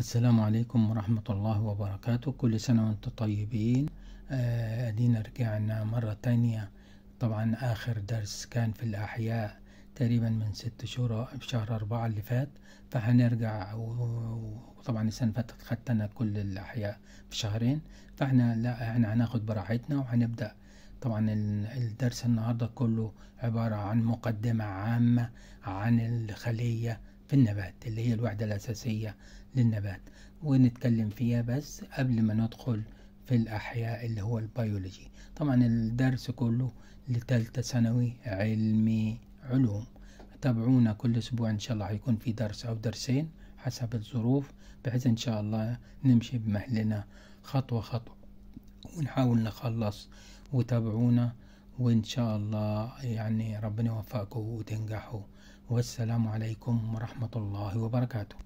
السلام عليكم ورحمة الله وبركاته. كل سنة وأنتم طيبين. آه، ادينا رجعنا مرة تانية. طبعا آخر درس كان في الأحياء تقريبا من ست شهور في شهر أربعة اللي فات. فهنرجع وطبعا السنة اللي فاتت خدت أنا كل الأحياء في شهرين. فإحنا لا إحنا هناخد براحتنا وهنبدأ. طبعا ال- الدرس النهاردة كله عبارة عن مقدمة عامة عن الخلية في النبات اللي هي الوحدة الأساسية للنبات. ونتكلم فيها بس قبل ما ندخل في الأحياء اللي هو البيولوجي. طبعا الدرس كله لتالتة ثانوي علمي علوم. تابعونا كل أسبوع إن شاء الله هيكون في درس أو درسين حسب الظروف بحيث إن شاء الله نمشي بمهلنا خطوة خطوة ونحاول نخلص. وتابعونا وإن شاء الله يعني ربنا يوفقكم وتنجحوا. والسلام عليكم ورحمة الله وبركاته.